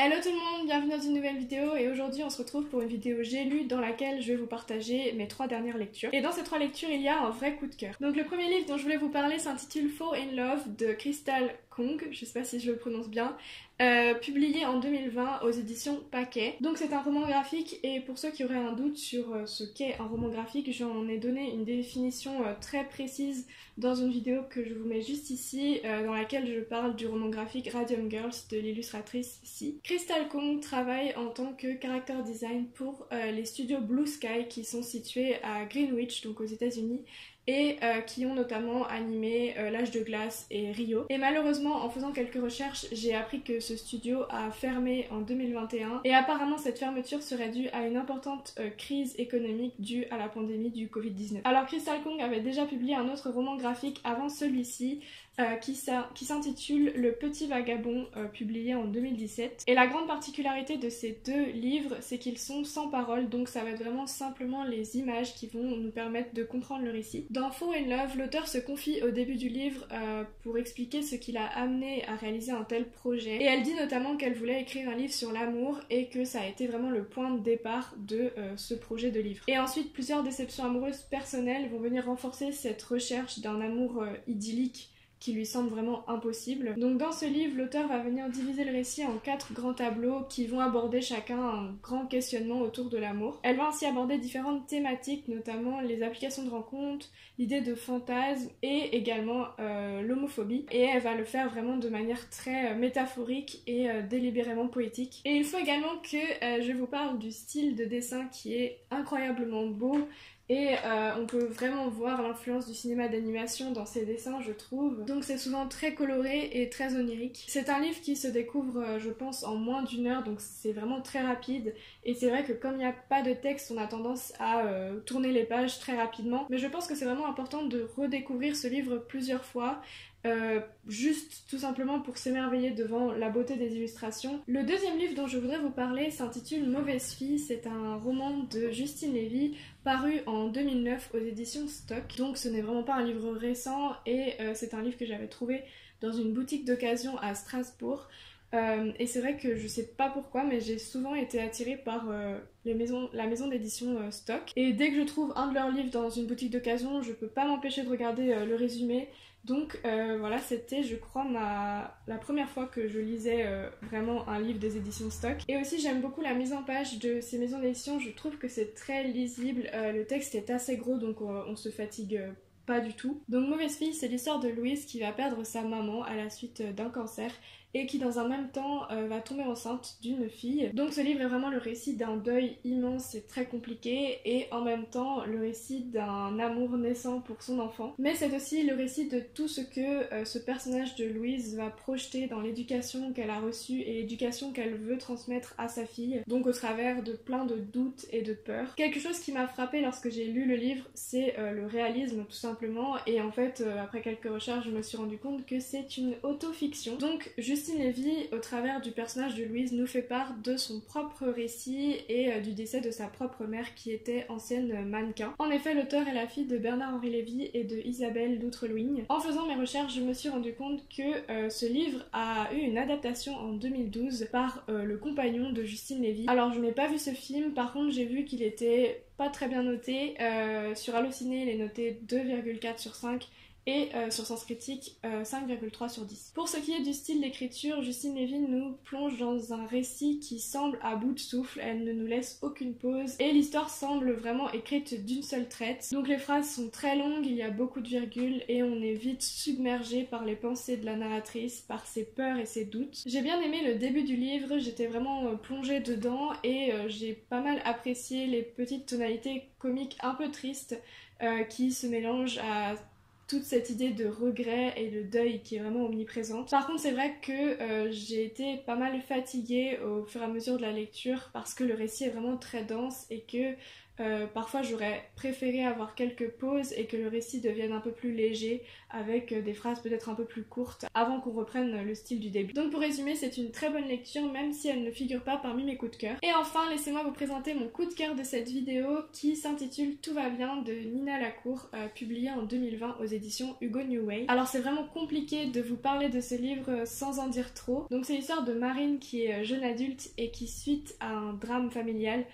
Hello tout le monde, bienvenue dans une nouvelle vidéo et aujourd'hui on se retrouve pour une vidéo j'ai lu dans laquelle je vais vous partager mes trois dernières lectures. Et dans ces trois lectures il y a un vrai coup de cœur. Donc le premier livre dont je voulais vous parler s'intitule Fall in Love de Crystal Je sais pas si je le prononce bien, euh, publié en 2020 aux éditions Paquet. Donc c'est un roman graphique et pour ceux qui auraient un doute sur euh, ce qu'est un roman graphique, j'en ai donné une définition euh, très précise dans une vidéo que je vous mets juste ici, dans laquelle je parle du roman graphique Radium Girls de l'illustratrice Si. Crystal Kong travaille en tant que character design pour les studios Blue Sky qui sont situés à Greenwich, donc aux États-Unis, et euh, qui ont notamment animé euh, L'âge de glace et Rio. Et malheureusement, en faisant quelques recherches, j'ai appris que ce studio a fermé en 2021 et apparemment cette fermeture serait due à une importante euh, crise économique due à la pandémie du Covid-19. Alors Crystal Kong avait déjà publié un autre roman graphique avant celui-ci, euh, qui s'intitule Le Petit Vagabond, euh, publié en 2017. Et la grande particularité de ces deux livres, c'est qu'ils sont sans parole, donc ça va être vraiment simplement les images qui vont nous permettre de comprendre le récit. Dans Fall in Love, l'auteur se confie au début du livre euh, pour expliquer ce qui l'a amené à réaliser un tel projet. Et elle dit notamment qu'elle voulait écrire un livre sur l'amour et que ça a été vraiment le point de départ de ce projet de livre. Et ensuite, plusieurs déceptions amoureuses personnelles vont venir renforcer cette recherche d'un amour idyllique qui lui semble vraiment impossible. Donc dans ce livre, l'auteur va venir diviser le récit en quatre grands tableaux qui vont aborder chacun un grand questionnement autour de l'amour. Elle va ainsi aborder différentes thématiques, notamment les applications de rencontre, l'idée de fantasme et également euh, l'homophobie. Et elle va le faire vraiment de manière très euh, métaphorique et euh, délibérément poétique. Et il faut également que je vous parle du style de dessin qui est incroyablement beau, et euh, on peut vraiment voir l'influence du cinéma d'animation dans ses dessins, je trouve. Donc c'est souvent très coloré et très onirique. C'est un livre qui se découvre, euh, je pense, en moins d'une heure, donc c'est vraiment très rapide. Et c'est vrai que comme il n'y a pas de texte, on a tendance à euh, tourner les pages très rapidement. Mais je pense que c'est vraiment important de redécouvrir ce livre plusieurs fois euh, juste tout simplement pour s'émerveiller devant la beauté des illustrations. Le deuxième livre dont je voudrais vous parler s'intitule Mauvaise fille, c'est un roman de Justine Lévy paru en 2009 aux éditions Stock. Donc ce n'est vraiment pas un livre récent et euh, c'est un livre que j'avais trouvé dans une boutique d'occasion à Strasbourg. Euh, et c'est vrai que je sais pas pourquoi, mais j'ai souvent été attirée par maisons, la maison d'édition Stock. Et dès que je trouve un de leurs livres dans une boutique d'occasion, je peux pas m'empêcher de regarder le résumé donc euh, voilà, c'était je crois ma... la première fois que je lisais euh, vraiment un livre des éditions Stock. Et aussi j'aime beaucoup la mise en page de ces maisons d'édition, je trouve que c'est très lisible, euh, le texte est assez gros donc on, se fatigue pas du tout. Donc Mauvaise fille, c'est l'histoire de Louise qui va perdre sa maman à la suite d'un cancer et qui dans un même temps euh, va tomber enceinte d'une fille. Donc ce livre est vraiment le récit d'un deuil immense et très compliqué et en même temps le récit d'un amour naissant pour son enfant. Mais c'est aussi le récit de tout ce que euh, ce personnage de Louise va projeter dans l'éducation qu'elle a reçue et l'éducation qu'elle veut transmettre à sa fille, donc au travers de plein de doutes et de peurs. Quelque chose qui m'a frappé lorsque j'ai lu le livre, c'est euh, le réalisme tout simplement et en fait après quelques recherches je me suis rendu compte que c'est une autofiction. Donc juste Christine Lévy, au travers du personnage de Louise, nous fait part de son propre récit et euh, du décès de sa propre mère qui était ancienne mannequin. En effet, l'auteur est la fille de Bernard-Henri Lévy et de Isabelle d'Outrelouigne. En faisant mes recherches, je me suis rendu compte que euh, ce livre a eu une adaptation en 2012 par euh, le compagnon de Justine Lévy. Alors, je n'ai pas vu ce film, par contre, j'ai vu qu'il était pas très bien noté. sur Allociné, il est noté 2,4 sur 5 et euh, sur Sens Critique 5,3 euh, sur 10. Pour ce qui est du style d'écriture, Justine Levin nous plonge dans un récit qui semble à bout de souffle, elle ne nous laisse aucune pause et l'histoire semble vraiment écrite d'une seule traite. Donc les phrases sont très longues, il y a beaucoup de virgules et on est vite submergé par les pensées de la narratrice, par ses peurs et ses doutes. J'ai bien aimé le début du livre, j'étais vraiment euh, plongée dedans et j'ai pas mal apprécié les petites tonalités comiques un peu tristes qui se mélangent à toute cette idée de regret et de deuil qui est vraiment omniprésente. Par contre, c'est vrai que euh, j'ai été pas mal fatiguée au fur et à mesure de la lecture parce que le récit est vraiment très dense et que Euh, parfois j'aurais préféré avoir quelques pauses et que le récit devienne un peu plus léger avec des phrases peut-être un peu plus courtes avant qu'on reprenne le style du début. Donc pour résumer, c'est une très bonne lecture même si elle ne figure pas parmi mes coups de cœur. Et enfin, laissez-moi vous présenter mon coup de cœur de cette vidéo qui s'intitule Tout va bien de Nina Lacour, euh, publié en 2020 aux éditions Hugo New Way. Alors c'est vraiment compliqué de vous parler de ce livre sans en dire trop. Donc c'est l'histoire de Marine qui est jeune adulte et qui suite à un drame familial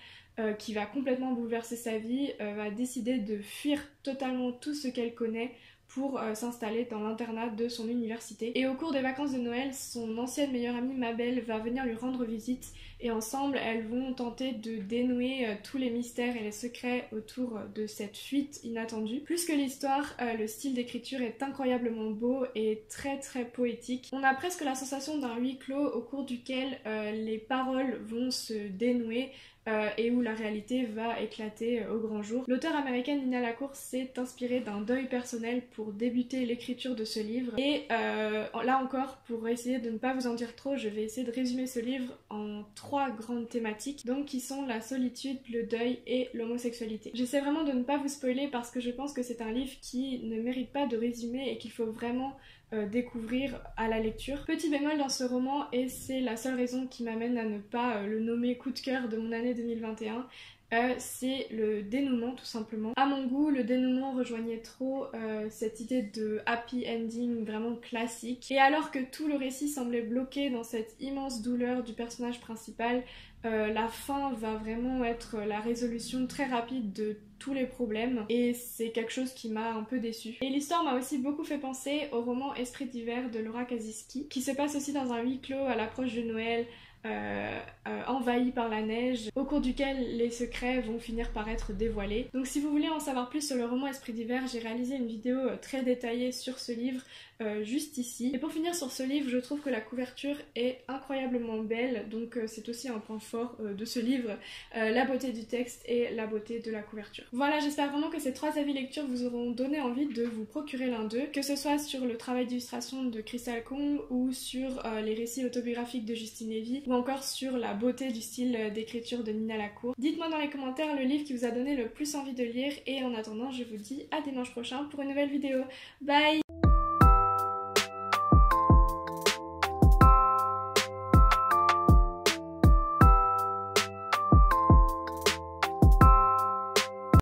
euh, qui va complètement bouleverser sa vie, euh, va décider de fuir totalement tout ce qu'elle connaît pour euh, s'installer dans l'internat de son université. Et au cours des vacances de Noël, son ancienne meilleure amie Mabel va venir lui rendre visite et ensemble elles vont tenter de dénouer tous les mystères et les secrets autour de cette fuite inattendue. Plus que l'histoire, le style d'écriture est incroyablement beau et très très poétique. On a presque la sensation d'un huis clos au cours duquel les paroles vont se dénouer euh, et où la réalité va éclater euh, au grand jour. L'auteur américaine Nina Lacour s'est inspirée d'un deuil personnel pour débuter l'écriture de ce livre. Et euh, là encore, pour essayer de ne pas vous en dire trop, je vais essayer de résumer ce livre en trois grandes thématiques, donc qui sont la solitude, le deuil et l'homosexualité. J'essaie vraiment de ne pas vous spoiler parce que je pense que c'est un livre qui ne mérite pas de résumé et qu'il faut vraiment euh, découvrir à la lecture. Petit bémol dans ce roman, et c'est la seule raison qui m'amène à ne pas euh, le nommer coup de cœur de mon année 2021, euh, c'est le dénouement tout simplement. À mon goût, le dénouement rejoignait trop cette idée de happy ending vraiment classique. Et alors que tout le récit semblait bloqué dans cette immense douleur du personnage principal, la fin va vraiment être la résolution très rapide de les problèmes et c'est quelque chose qui m'a un peu déçu. Et l'histoire m'a aussi beaucoup fait penser au roman Esprit d'hiver de Laura Kaziski qui se passe aussi dans un huis clos à l'approche de Noël euh, euh, envahi par la neige, au cours duquel les secrets vont finir par être dévoilés. Donc si vous voulez en savoir plus sur le roman Esprit d'hiver, j'ai réalisé une vidéo très détaillée sur ce livre euh, juste ici. Et pour finir sur ce livre, je trouve que la couverture est incroyablement belle, donc euh, c'est aussi un point fort euh, de ce livre, la beauté du texte et la beauté de la couverture. Voilà, j'espère vraiment que ces trois avis lecture vous auront donné envie de vous procurer l'un d'eux, que ce soit sur le travail d'illustration de Crystal Kong ou sur les récits autobiographiques de Justine Levy encore sur la beauté du style d'écriture de Nina Lacour. Dites-moi dans les commentaires le livre qui vous a donné le plus envie de lire et en attendant, je vous dis à dimanche prochain pour une nouvelle vidéo. Bye